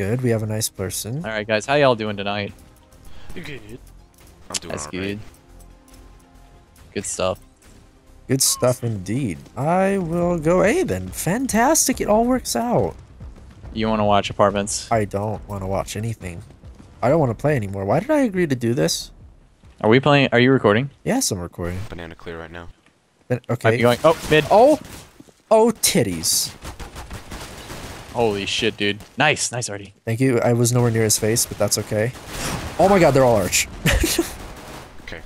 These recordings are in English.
good. We have a nice person. All right, guys, how y'all doing tonight? You good? I'm doing That's alright. good. Good stuff. Good stuff indeed. I will go A then. Fantastic. It all works out. You want to watch apartments? I don't want to watch anything. I don't want to play anymore. Why did I agree to do this? Are we playing? Are you recording? Yes, I'm recording. Banana clear right now. Then- Might Okay. be going. Oh, mid. Oh, oh, titties. Holy shit, dude. Nice, nice already. Thank you. I was nowhere near his face, but that's okay. Oh my god, they're all arch. Okay.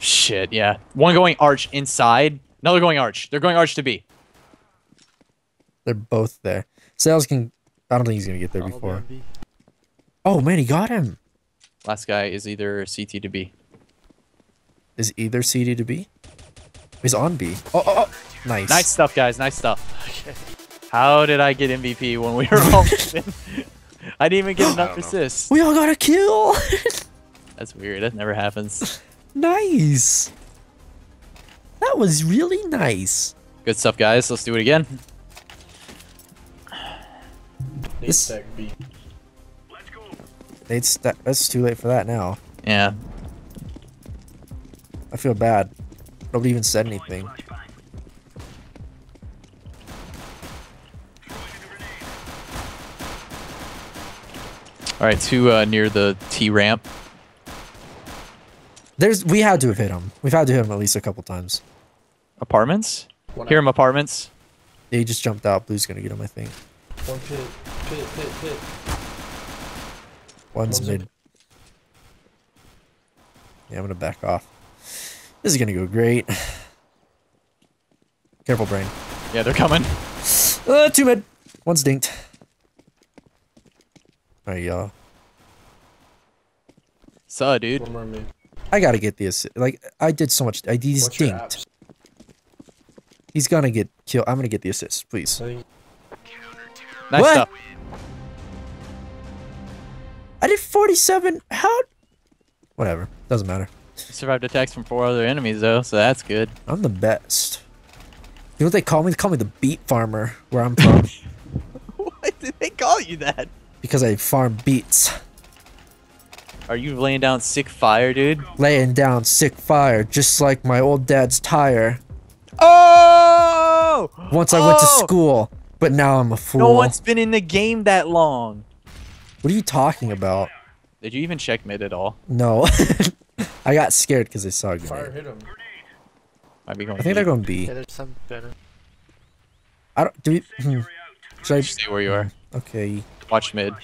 Shit, yeah. One going arch inside. Another going arch. They're going arch to B. they're both there. Sales can. I don't think he's gonna get there before. Oh man, he got him. Last guy is either CT to B. Is either CT to B? He's on B. Oh, oh, oh. nice. Nice stuff, guys. Nice stuff. How did I get MVP when we were all I didn't even get enough don't assists. We all got a kill. That's weird. That never happens. nice. That was really nice. Good stuff, guys. Let's do it again. This- It's that, that's too late for that now. Yeah. I feel bad. Nobody even said anything. All right, two uh, near the T ramp. There's we had to have hit him. We've had to hit him at least a couple times. Apartments. Hear him, apartments. Yeah, he just jumped out. Blue's gonna get him, I think. One pit, pit, pit, pit. One's One's mid. Yeah, I'm gonna back off. This is gonna go great. Careful, brain. Yeah, they're coming. Uh, two mid. One's dinked. Alright, y'all. Suh, dude. One more mid. I gotta get the assist. Like, I did so much. I, he's What's dinked. He's gonna get killed. I'm gonna get the assist, please. I think Nice What? stuff. I did 47. How? Whatever. Doesn't matter. Survived attacks from four other enemies though, so that's good. I'm the best. You know what they call me? They call me the beet farmer where I'm from Why did they call you that? Because I farm beets. Are you laying down sick fire, dude? Laying down sick fire just like my old dad's tire. Oh! Once I went to Oh! school, but now I'm a fool. No one's been in the game that long. What are you talking about? Did you even check mid at all? No. I got scared because I saw a fire grenade. hit him. Might be going. I think they're going B. Yeah, there's some better. I don't. Do we? Hmm. Should I? Stay where you are. Okay. Watch mid.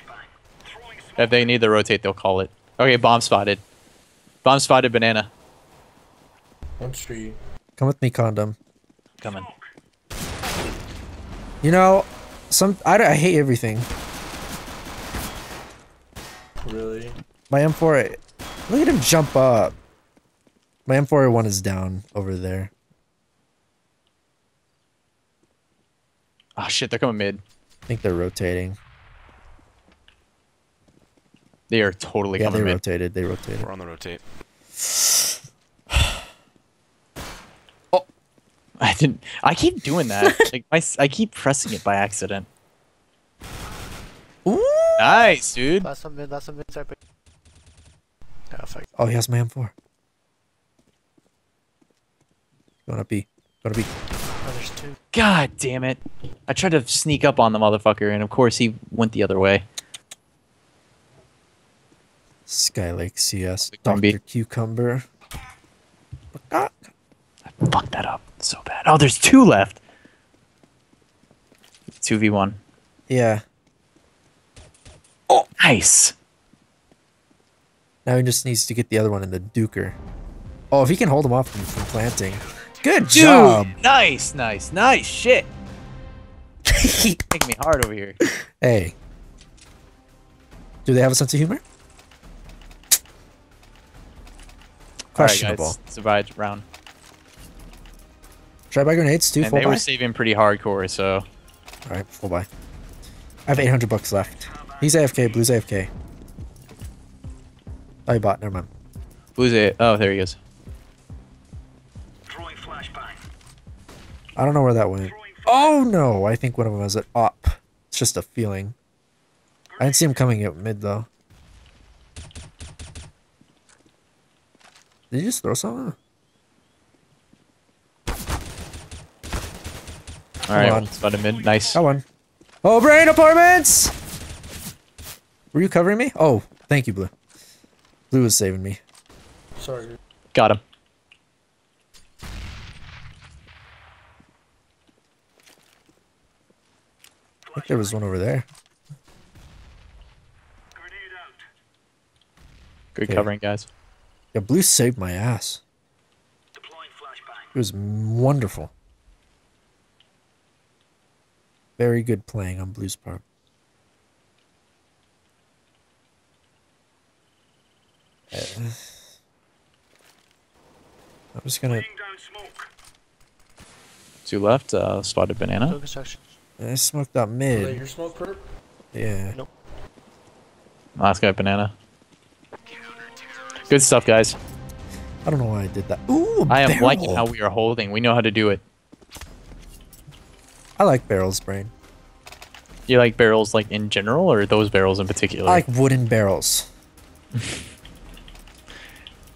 If they need to rotate, they'll call it. Okay, bomb spotted. Bomb spotted. Banana One street. Come with me, condom. coming. You know, some I, I hate everything. Really? My M4. Look at him jump up. My M4A1 is down over there. Oh shit, they're coming mid. I think they're rotating. They are totally Yeah, they coming mid. rotated. They rotated. We're on the rotate. Oh, I didn't. I keep doing that. like my, s- I keep pressing it by accident. Ooh! Nice, dude. Last one mid, last one mid, sorry. but- fuck. Oh, he has my M4. Going up B. Going to B. Oh, there's two. God damn it! I tried to sneak up on the motherfucker, and of course he went the other way. Skylake CS. Dr. Cucumber. Ah, Fuck that up so bad. Oh, there's two left. Two v one. Yeah. Oh, nice. Now he just needs to get the other one in the Duker. Oh, if he can hold him off from, from planting. Good Dude, job. nice, nice, nice shit. Making me hard over here. hey. Do they have a sense of humor? Questionable. All right, guys, survived round. Should I buy grenades too? And Full they buy? were saving pretty hardcore, so Alright, full buy. I have 800 bucks left. He's AFK, Blue's AFK. Oh, he bought, never mind. Blue's it. Oh, there he is. I don't know where that went. Oh no, I think one of them has it up. It's just a feeling. I didn't see him coming at mid though. Did you just throw something? All right, on. one spotted mid. Nice. Got one. Oh, brain apartments! Were you covering me? Oh, thank you, Blue. Blue was saving me. Sorry. Got him. I think there was one over there. Good Okay. covering, guys. Yeah, Blue saved my ass. It was wonderful. Very good playing on Blue's part. I'm just gonna. Two left. Uh, spotted banana. I smoked that mid. your smoke perp? Yeah. Last guy, banana. Good stuff, guys. I don't know why I did that. Ooh, I am barrel. liking how we are holding. We know how to do it. I like barrels, brain. You like barrels like in general, or those barrels in particular? I like wooden barrels.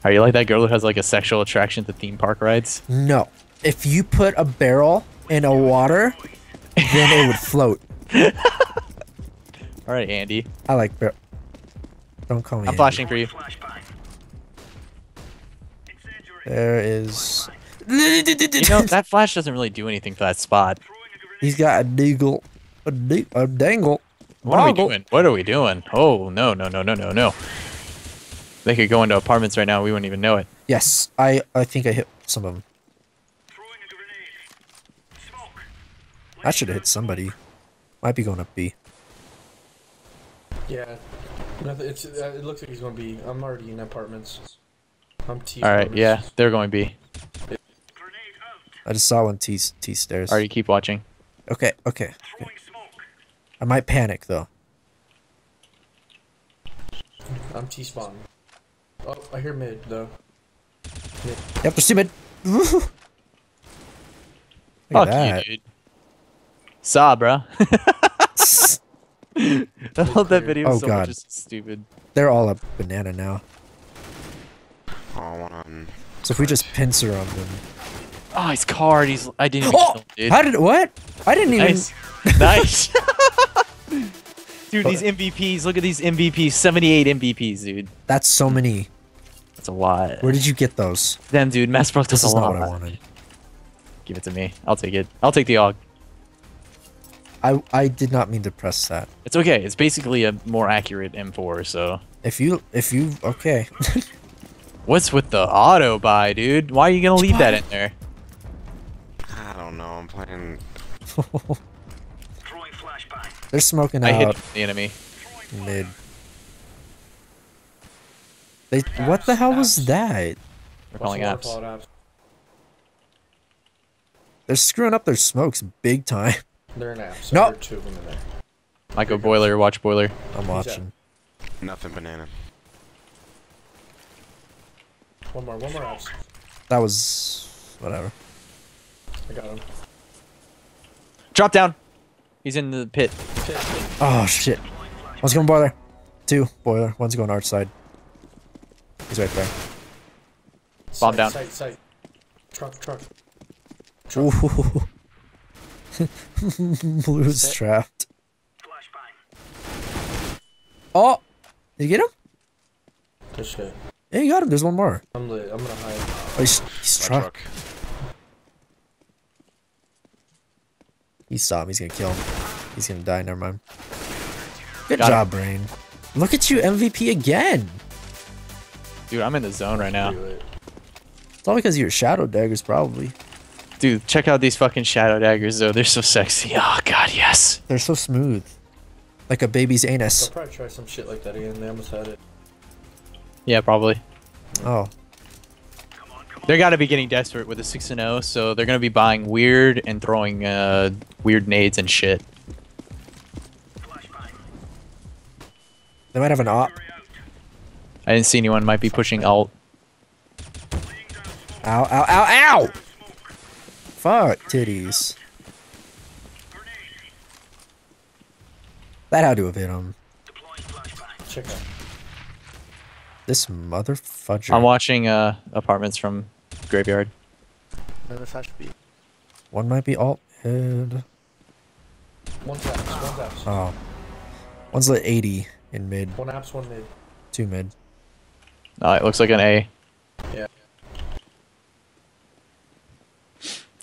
Are you like that girl who has like a sexual attraction to theme park rides? No. If you put a barrel in a water, then it would float. All right, Andy. I like barrel. Don't call me. I'm Andy. flashing for you. There is. You know that flash doesn't really do anything for that spot. He's got a deagle. A, de- a dangle. What are we doing? What are we doing? Oh no no no no no no! They could go into apartments right now. We wouldn't even know it. Yes, I I think I hit some of them. I should have hit somebody. Might be going up B. Yeah. Nothing- It's, uh, it looks like he's gonna be. I'm already in apartments. I'm T. All right, yeah, they're going B. I just saw one T T stairs. All right, you keep watching. Okay, okay. okay. I might panic though. I'm T spawn. Oh, I hear mid though. Yep, there's two mid. Look Fuck at that. you, dude. Saw, bro. I love that video Oh, so God. much. It's stupid. They're all a banana now. Oh, one on. So if we just pincer on them. Oh, he's card. He's. I didn't even Oh! kill him, dude. How did what? I didn't even. Nice. nice. dude, these MVPs. Look at these MVPs. 78 MVPs, dude. That's so many. That's a lot. Where did you get those? Them, dude. Massbrook does This a is lot. not what I wanted. Give it to me. I'll take it. I'll take the AUG. I I did not mean to press that. It's okay. It's basically a more accurate M4, so. If you if you okay. What's with the auto buy, dude? Why are you gonna leave that in there? I don't know. I'm playing. They're smoking I hit the enemy. mid. They what the hell was that? We're calling apps. apps. They're screwing up their smokes big time. They're in apps. No. I heard two of them in there. Michael Boiler, watch Boiler. I'm watching. Nothing banana. One more. One more apps. That was whatever. I got him. Drop down. He's in the pit. Pit, pit. Oh shit. One's going boiler. Two boiler. One's going arch side. He's right there. Bomb Sight, down. Sight, sight. Truck, truck. Ooh. Blue's Sit. trapped. Oh! Did you get him? Good shit. Yeah, you got him. There's one more. I'm lit. I'm gonna hide. Oh, he's, he's My truck. He saw him. He's gonna kill him. He's gonna die. Never mind. Good Got job, Brain. Look at you, MVP again. Dude, I'm in the zone right now. It's all because of your shadow daggers, probably. Dude, check out these fucking shadow daggers though. They're so sexy. Oh god, yes. They're so smooth, like a baby's anus. I'll probably try some shit like that again. They almost had it. Yeah, probably. Oh, They're gotta be getting desperate with a six and zero, so they're gonna be buying weird and throwing uh weird nades and shit. they might have an op. I didn't see anyone. Might be pushing alt. Ow! Ow! Ow! Ow! Fuck titties. That had to have hit him. check out. This mother fudger. I'm watching uh apartments from graveyard. Another flash B. One might be alt mid. One taps, one taps. Oh. One's lit 80 in mid. One apps, one mid. Two mid. Uh, it looks like an A. Yeah.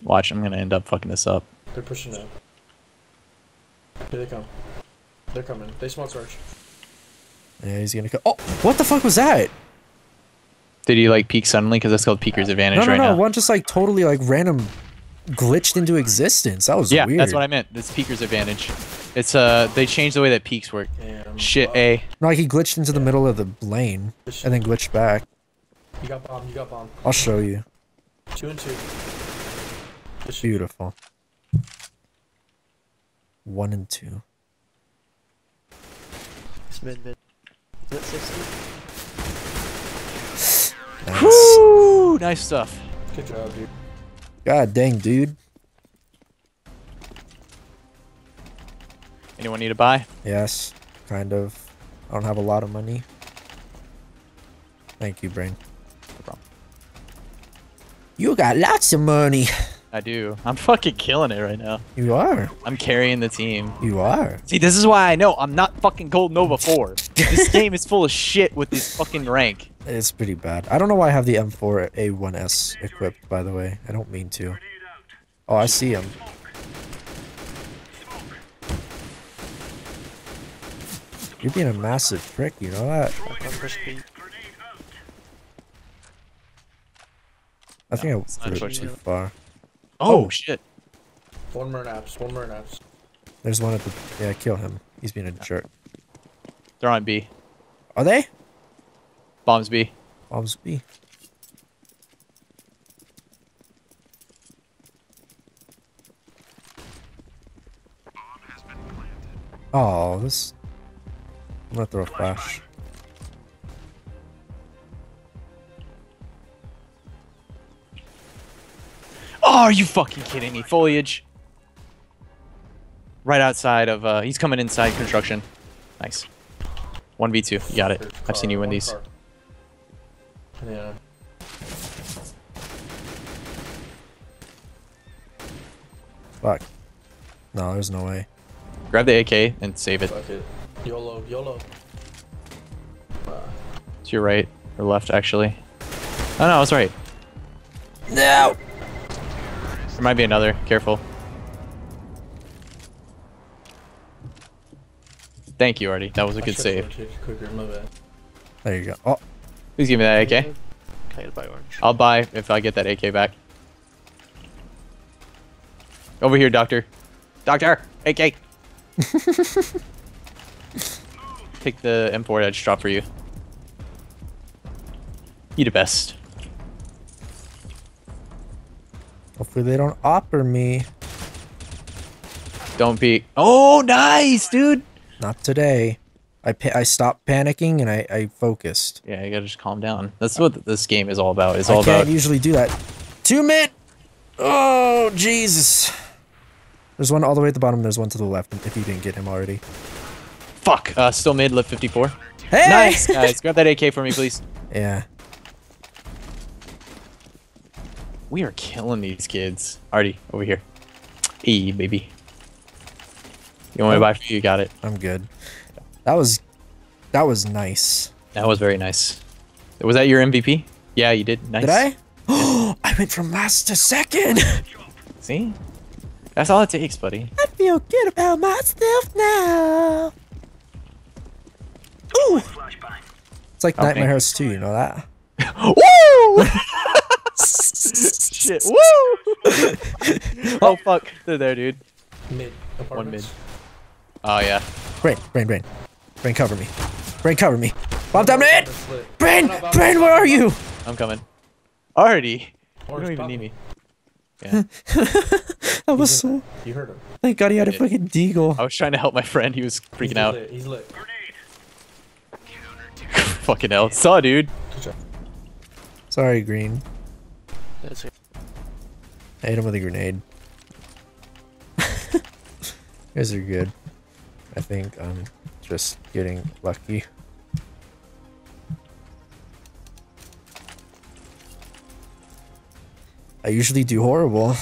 Watch, I'm gonna end up fucking this up. They're pushing up. Here they come. They're coming. They smoke search. Yeah, he's gonna go. Oh, what the fuck was that? Did he like peek suddenly? Because that's called peeker's advantage right now? No, no, right no. now. One just like totally like random glitched into existence. That was yeah, weird. that's what I meant. That's peeker's advantage. It's uh, they changed the way that peeks work. Damn. Shit, A. No, like he glitched into the middle of the lane and then glitched back. You got bomb, you got bomb. I'll show you. Two and two. Push- Beautiful. One and two. It's mid mid. Is it 60? Nice. Woo! Nice stuff. Good job, dude. God dang, dude. Anyone need a buy? Yes, kind of. I don't have a lot of money. Thank you, Brain. No problem. You got lots of money. I do. I'm fucking killing it right now. You are. I'm carrying the team. You are. See, this is why I know I'm not fucking Gold Nova 4. this game is full of shit with this fucking rank. It's pretty bad. I don't know why I have the M4 A1S equipped, by the way. I don't mean to. Oh, I see him. You're being a massive prick, you know that? One push B. I think I threw it too far. Oh, Oh. shit. One more naps, one more naps. There's one at the... Yeah, kill him. He's being a jerk. They're on B. Are they? Bombs B. Bombs B. Oh, this... I'm gonna throw a flash. Oh, are you fucking kidding me? Foliage. Right outside of, uh, he's coming inside construction. Nice. 1v2. You got it. I've seen you win these. Yeah. Fuck. No, there's no way. Grab the AK and save it. Fuck it. YOLO, YOLO. To your right. Or left, actually. Oh, no, I was right. No! There might be another. Careful. Thank you, Artie. That was a I good save. Quicker. There you go. Oh, Please give me that AK. Can I buy orange? I'll buy if I get that AK back. Over here, Doctor. Doctor! AK! Take the M4 edge drop for you. You the best. Hopefully they don't opper me. Don't be. Oh, nice, dude! Not today. I pa- I stopped panicking and I, I focused. Yeah, you gotta just calm down. That's what this game is all about. It's I can't about. usually do that. Two mid! Oh, Jesus. There's one all the way at the bottom. There's one to the left if you didn't get him already. Fuck! Uh, still mid, lip 54. Hey! Nice, guys. Grab that AK for me, please. Yeah. We are killing these kids. Artie, over here. E, baby. You want me to buy for you? You got it. I'm good. That was that was nice. That was very nice. Was that your MVP? Yeah, you did. Nice. Did I? Oh, I went from last to second. See? That's all it takes, buddy. I feel good about myself now. Ooh. It's like Okay. Nightmare Hearts 2, you know that? Woo! Shit. Woo! oh fuck. They're there, dude. Mid. Apartments. mid. Oh yeah. Brain, brain, brain. Brain, cover me. Brain, cover me. Bomb down mid! Apartments lit. Brain! No, no, bomb- Brain, where are you? I'm coming. Artie. You don't even need me. Yeah. That was so... in- You heard him. Thank God he had a fucking deagle. I was trying to help my friend. He was He's freaking out. Lit. He's lit. Fucking hell. Saw, dude. Good job. Sorry, Green. That's it. I hit him with a grenade. Guys are good. I think I'm just getting lucky. I usually do horrible.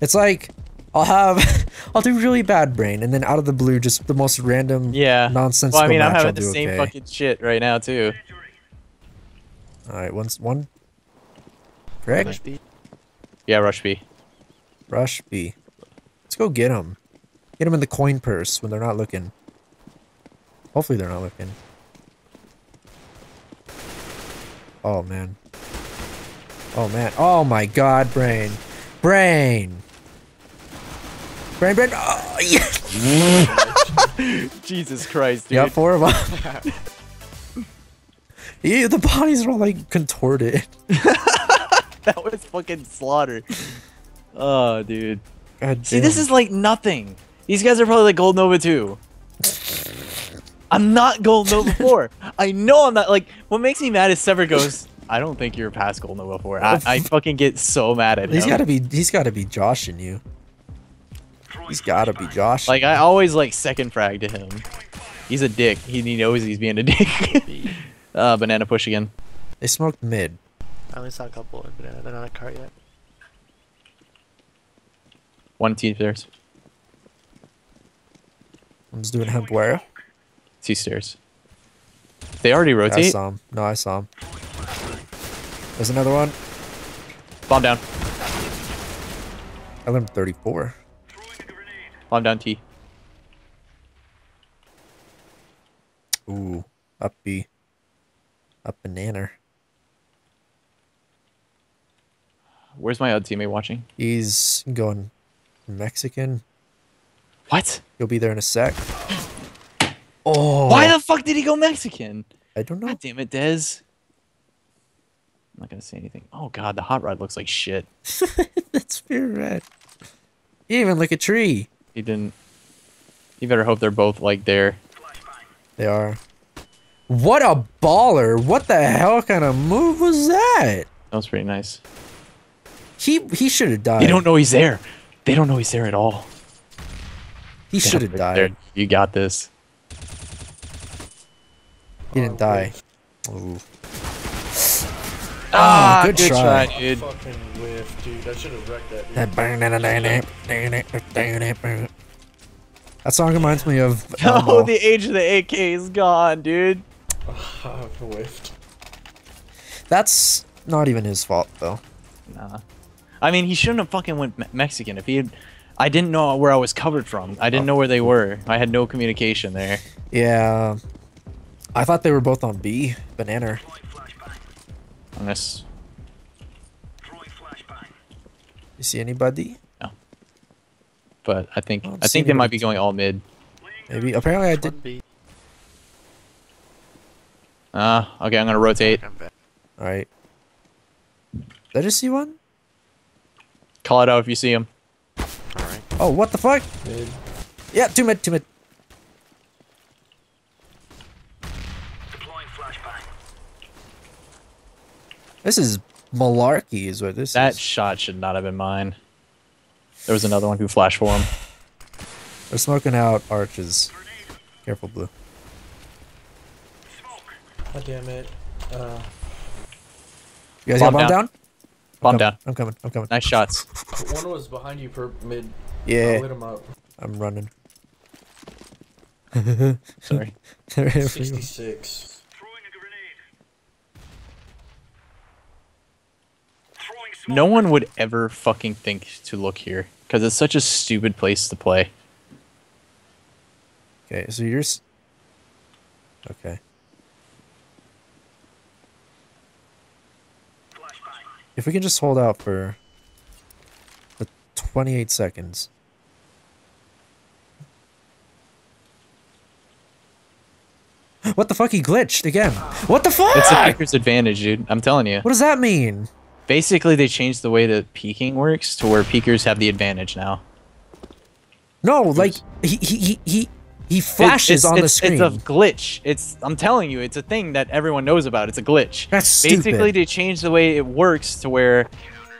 It's like, I'll have, I'll do really bad brain, and then out of the blue, just the most random, yeah, nonsense. Well, I mean, I'm having the same okay. fucking shit right now too. All right, one, one Correct. Push B. Yeah, rush B. Rush B. Let's go get them. Get them in the coin purse when they're not looking. Hopefully they're not looking. Oh man. Oh man. Oh my god, brain. Brain. Brain, brain. Oh, yeah. Jesus Christ, dude. You Got four of them. yeah, the bodies are all like contorted. that was fucking slaughter. Oh, dude. God See, this is like nothing. These guys are probably like Gold Nova 2. I'm not Gold Nova 4. I know I'm not. Like, what makes me mad is Sever goes, I don't think you're past Gold Nova 4. I, I fucking get so mad at He's him. gotta be. He's gotta be joshing you. He's gotta be joshing. Like, I always like second frag to him. He's a dick. He, he knows he's being a dick. Uh, banana push again. They smoked mid. I only saw a couple of banana. They're not a cart yet. One T stairs. One's doing hemp where? T stairs. They already rotate. I saw him. No, I saw him. There's another one. Bomb down. I limped 34. Bomb down T. Ooh, up B. Up banana. Where's my other teammate watching? He's going Mexican. What? He'll be there in a sec. Oh, Why the fuck did he go Mexican? I don't know. God damn it, Dez. I'm not gonna say anything. Oh god, the hot rod looks like shit. That's pure red. Even like a tree. He didn't. You better hope they're both like there. They are. What a baller! What the hell kind of move was that? That was pretty nice. He he should have died. They don't know he's there. They don't know he's there at all. He should have There- died. You got this. He didn't Oh, die. wait. Ooh. Ah, good try. dude. Fucking whiff, dude. I should have wrecked that. Dude. That song reminds me of Oh, the age of the AK is gone, dude. I whiffed. That's not even his fault though. Nah. I mean, he shouldn't have fucking went Me- Mexican. If he had, I didn't know where I was covered from. I didn't know where they were. I had no communication there. Yeah. I thought they were both on B. Banana. Unless You see anybody? No. But I think I I think they might be going all mid. Maybe. Apparently I did. B. Ah, okay, I'm gonna rotate. Alright. Did I just see one? Call it out if you see him. Alright. Oh, what the fuck? Mid. Yeah, two mid, two mid. This is malarkey, is what this That is. shot should not have been mine. There was another one who flashed for him. They're smoking out arches. Careful, blue. God damn it. Uh, You guys Bomb got bomb down. down? Bomb I'm down. coming, I'm coming. I'm coming. Nice shots. one was behind you per mid. Yeah. I Yeah, lit him up. I'm running. Sorry. They're 66. No one would ever fucking think to look here because it's such a stupid place to play. Okay, so you're. s- Okay. If we can just hold out for the 28 seconds. What the fuck? He glitched again. What the fuck? It's a peeker's advantage, dude. I'm telling you. What does that mean? Basically, they changed the way that peeking works to where peekers have the advantage now. No, like he he he he, he flashes it's, on the it's- screen. It's a glitch. It's I'm telling you, it's a thing that everyone knows about. It's a glitch. That's stupid. Basically, they changed the way it works to where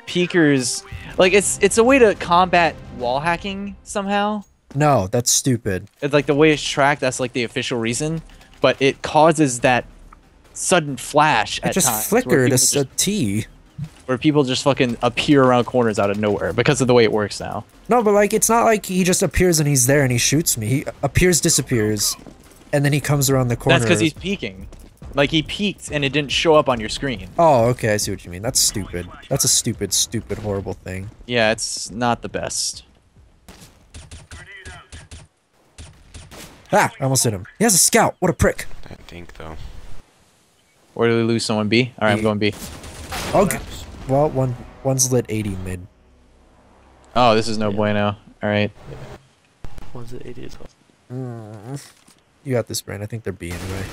peekers like it's it's a way to combat wall hacking somehow. no, that's stupid. It's like the way it's tracked. That's like the official reason, but it causes that sudden flash It at just times flickered a, people s- a just- T. where people just fucking appear around corners out of nowhere because of the way it works now. No, but like it's not like he just appears and he's there and he shoots me. He appears, disappears, and then he comes around the corner. That's because he's peeking. Like he peeked and it didn't show up on your screen. Oh, okay, I see what you mean. That's stupid. That's a stupid, stupid, horrible thing. Yeah, it's not the best. Ah, I almost hit him. He has a scout. What a prick. That dink though. Or do we lose someone B? All right, I'm going B. Okay. Well, one one's lit 80 mid. Oh, this is no bueno. All right. One's at 80 as well. You got this, Brand. I think they're B anyway.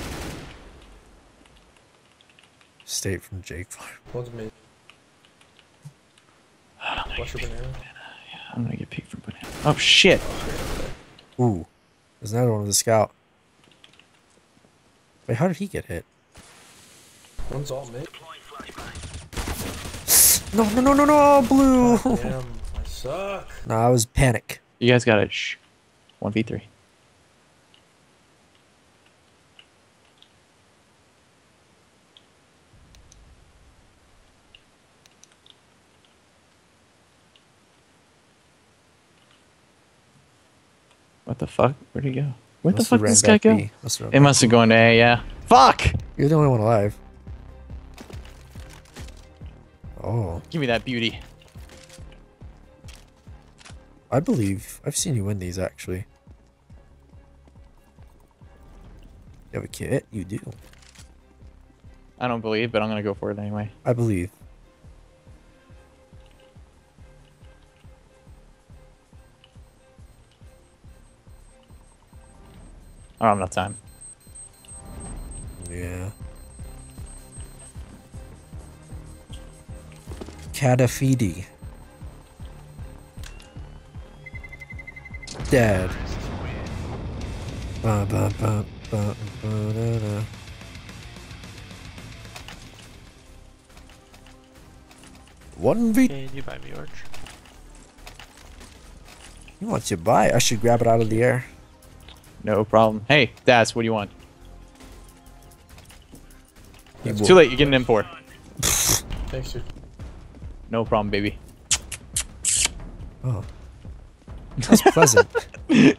State from Jake Farm. One's mid. Watch your banana. I'm gonna get peeked from banana. Oh shit! Oh, Ooh. There's another one with a scout. Wait, how did he get hit? One's all mid. No, no, no, no, no, blue. Damn, I suck. nah, I was panic. You guys got it. Shh. One v three. What the fuck? Where'd he go? Where the Must fuck did this guy go? Must have It must have gone to A, yeah. Fuck! You're the only one alive. Oh, Give me that beauty. I believe I've seen you win these actually. You have a kit? You do. I don't believe, but I'm gonna go for it anyway. I believe. I don't have enough time. Yeah. Catafidi. Dead. Ba, ba, ba, ba, ba, da, da. One V. Can you buy me orange? You want to buy? I should grab it out of the air. No problem. Hey, Das, what do you want? He Too late, you're getting in for. Thanks, dude. No problem, baby. Oh. That's pleasant.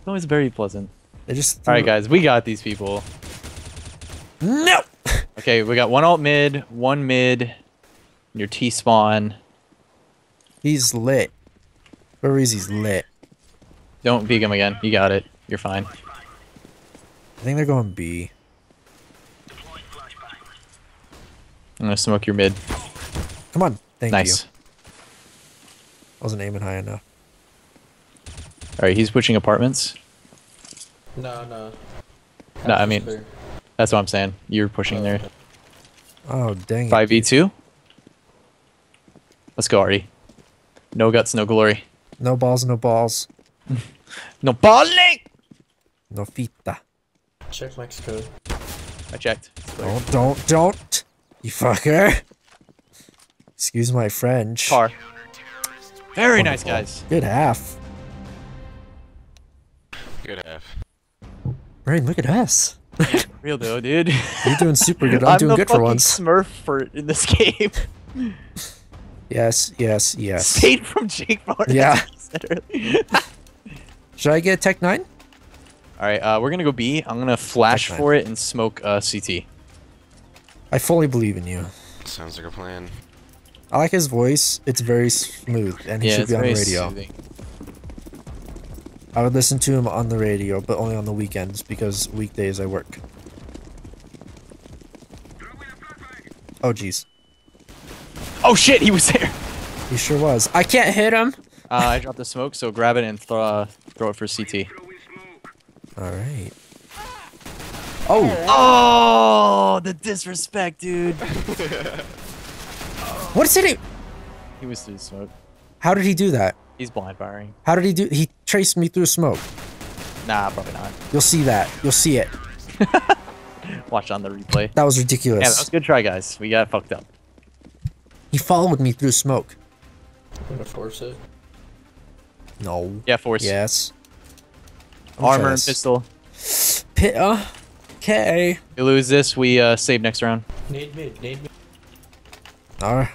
It's always very pleasant. They just. Alright, guys, we got these people. No! Okay, we got one alt mid, one mid, your T spawn. He's lit. Where is he's lit? Don't peek him again. You got it. You're fine. I think they're going B. I'm gonna smoke your mid. Come on. Thank nice. you. Wasn't aiming high enough. Alright, he's pushing apartments. No, no. No, I mean- clear. That's what I'm saying. You're pushing there. Oh, dang it. 5v2? Let's go, Artie. No guts, no glory. No balls, no balls. No balling! No fita. Check Mike's code. I checked. Don't, don't, don't. You fucker. Excuse my French. Car. Very nice, guys. Good half. Good half. Brain, look at us. Real though, dude. You're doing super good. I'm, doing good for fucking once. Smurf for in this game. Yes, yes, yes. Stayed from Jake Martin. Yeah. Should I get Tec-9? All right, uh, we're gonna go B. I'm gonna flash Okay. for it and smoke uh, CT. I fully believe in you. Sounds like a plan. I like his voice. It's very smooth, and he yeah, should be on the radio. soothing. I would listen to him on the radio, but only on the weekends because weekdays I work. Oh jeez, Oh shit, he was there. he sure was. I can't hit him. Uh, I dropped the smoke, so grab it and throw uh, throw it for CT. All right. Oh, Oh, the disrespect, dude. what is it? He was through the smoke. How did he do that? He's blind firing. How did he do? He traced me through smoke. Nah, probably not. You'll see that. You'll see it. Watch on the replay. That was ridiculous. Yeah, that was a good try, guys. We got fucked up. He followed me through smoke. I'm gonna force it. No. Yeah, force. Yes. I'm Armor and pistol. Pit. Uh, okay. We lose this, we uh, save next round. Need me. Need me. All right.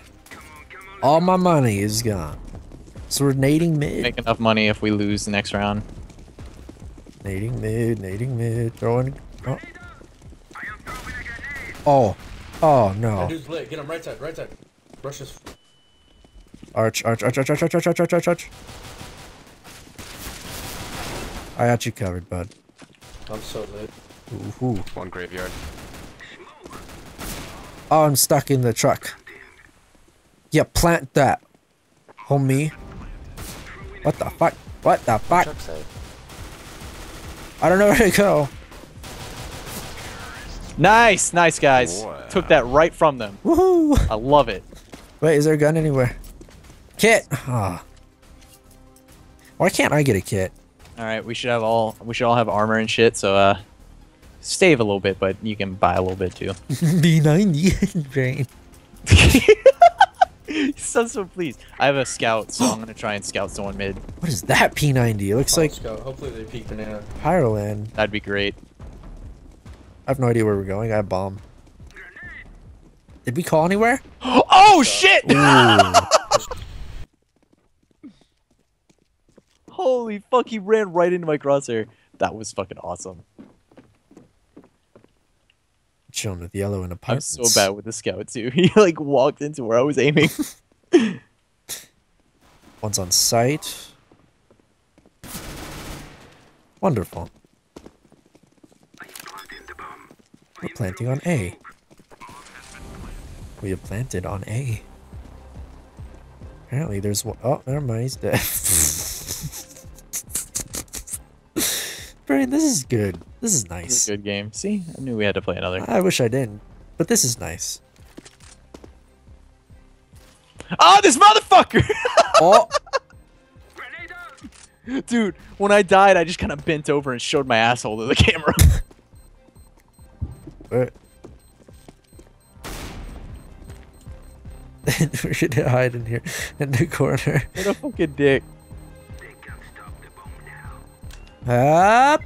All my money is gone. So we're nading mid. Make enough money if we lose the next round. Nading mid, nading mid, throwing. Oh. Oh, oh no. dude's lit. Get him right side, right side. Rush his. Arch, arch, arch, arch, arch, arch, arch, arch, arch, arch, arch. I got you covered, bud. I'm so lit. Ooh, ooh. One graveyard. Oh, I'm stuck in the truck. Yeah, plant that. Homie. What the fuck? What the fuck? I don't know where to go. Nice, nice guys. Wow. Took that right from them. Woohoo! I love it. Wait, is there a gun anywhere? Kit! Ah. Why can't I get a kit? All right, we should have all we should all have armor and shit. So uh, save a little bit, but you can buy a little bit too. P90 brain. you sound so pleased. I have a scout, so I'm gonna try and scout someone mid. What is that P90? It looks like Let's. Hopefully they peek banana. Pyroland. That'd be great. I have no idea where we're going. I have bomb. Did we call anywhere? Oh shit! Ooh. Holy fuck! He ran right into my crosshair. That was fucking awesome. Chilling with yellow in I'm so bad with the scout too. He like walked into where I was aiming. One's on site. Wonderful. We're planting on A. We have planted on A. Apparently there's one oh never mind, he's dead. Brian, this is good. This is This is nice. a good game. See, I knew we had to play another. I wish I didn't, but this is nice. Oh, this motherfucker! Oh, Dude, when I died, I just kind of bent over and showed my asshole to the camera. Where- we should hide in here in the corner. what a fucking dick. Up.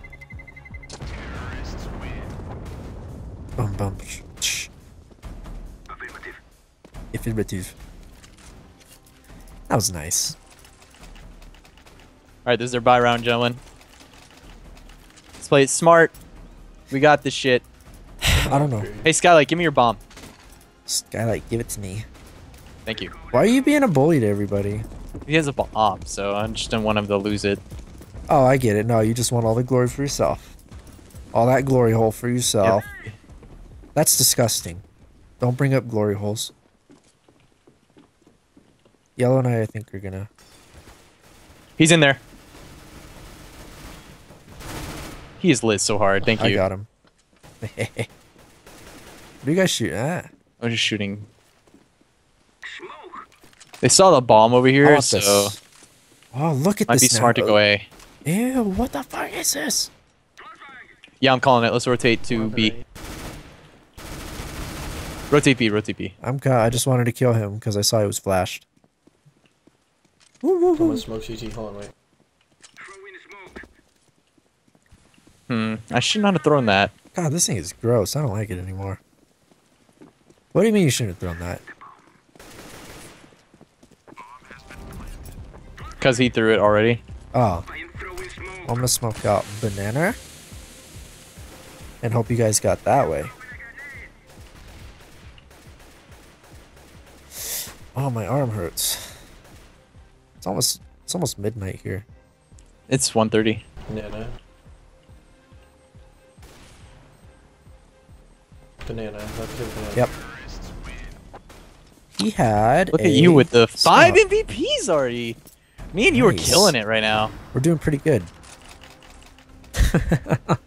Bum bum. sh- sh. Affirmative. That was nice. All right, this is our buy round, gentlemen. Let's play it smart. We got this shit. I don't know. Hey, Skylight, give me your bomb. Skylight, give it to me. Thank you. Why are you being a bully to everybody? He has a bomb, so I just don't want him to lose it. Oh, I get it. No, you just want all the glory for yourself. All that glory hole for yourself. That's disgusting. Don't bring up glory holes. Yellow and I, I think, are gonna. He's in there. He is lit so hard. Thank you. I got him. what are you guys shooting at? I'm just shooting. They saw the bomb over here, so this. Oh, look at this. might this. be smart to go A. Ew, what the fuck is this? Yeah, I'm calling it. Let's rotate to B. Rotate B, rotate B. I'm I just wanted to kill him because I saw he was flashed. Woo, woo, Someone woo. smoke CT. Hold on, wait. Hmm, I should not have thrown that. God, this thing is gross. I don't like it anymore. What do you mean you shouldn't have thrown that? Because he threw it already. Oh. I'm gonna smoke out banana. And hope you guys got that way. Oh, my arm hurts. It's almost it's almost midnight here. It's 130. Banana. Banana. Banana. Yep. He had. Look at you with the five smoke. MVPs already. Me and you are killing it right now. We're doing pretty good.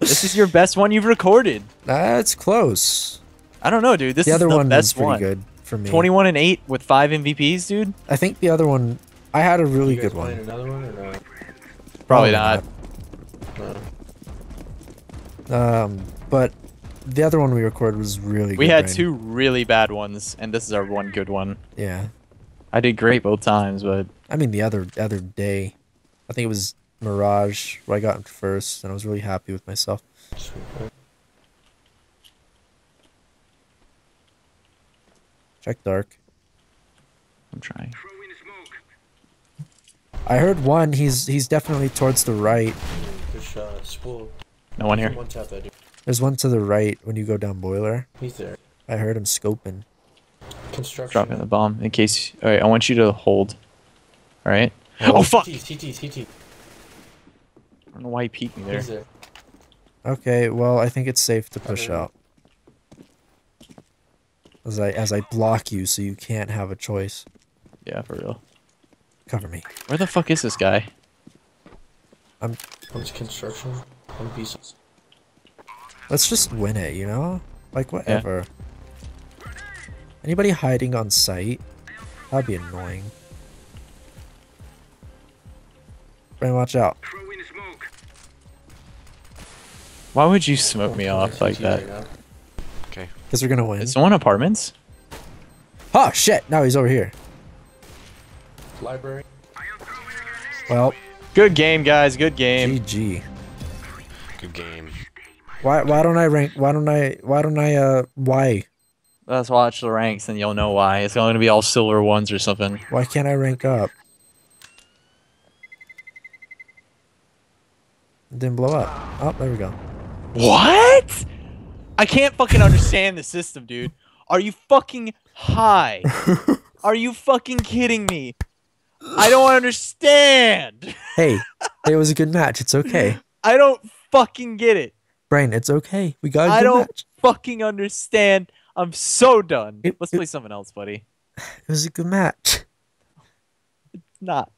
This is your best one you've recorded. That's close. I don't know, dude. This the is other the one was best pretty one. good for me. 21 and 8 with 5 MVPs, dude? I think the other one. I had a really You guys good one. one or no? Probably Probably not. No. Um, but the other one we recorded was really. Good. We good, had Brian. two really bad ones, and this is our one good one. Yeah, I did great both times, but I mean the other other day, I think it was Mirage where I got in first, and I was really happy with myself. Sweet. Check dark. I'm trying. I heard one. He's he's definitely towards the right. Good shot. Spool. No one here. One tap. There's one to the right when you go down boiler. He's there. I heard him scoping. Construction. Dropping the bomb in case. All right, I want you to hold. All right. Oh, oh fuck! I CT, CT, CT. don't know why he peeked me there. He's there. Okay, well I think it's safe to push Okay. out. As I as I block you, so you can't have a choice. Yeah, for real. Cover me. Where the fuck is this guy? One's construction. One piece. Let's just win it, you know? Like whatever. Anybody hiding on site? That'd be annoying. Brain, watch out. Why would you smoke me off like CT right that? Okay. Because we're gonna win. Is someone apartments? Oh shit! Now he's over here. Library. Well, Good game, guys. Good game. GG. Good game. Why why don't I rank? Why don't I? Why don't I? Uh, why? Let's watch the ranks, and you'll know why. It's going to be all silver ones or something. Why can't I rank up? It didn't blow up. Oh, there we go. What? I can't fucking understand the system, dude. Are you fucking high? Are you fucking kidding me? I don't understand. Hey, it was a good match. It's okay. I don't fucking get it. Brain, it's okay. We got a I don't match. fucking understand. I'm so done. It- Let's it- play something else, buddy. It was a good match. It's not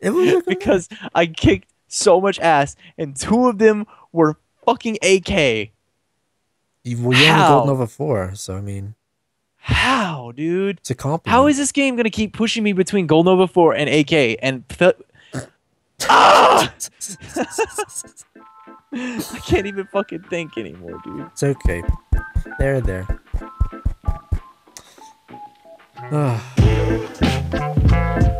It was a good because I kicked so much ass, and two of them were fucking AK. You, well, you're How? on the Gold Nova 4, so I mean, How, dude? it's a compliment. How is this game gonna keep pushing me between Gold Nova 4 and AK? And th- ah! I can't even fucking think anymore, dude. It's okay. There, there. Ah.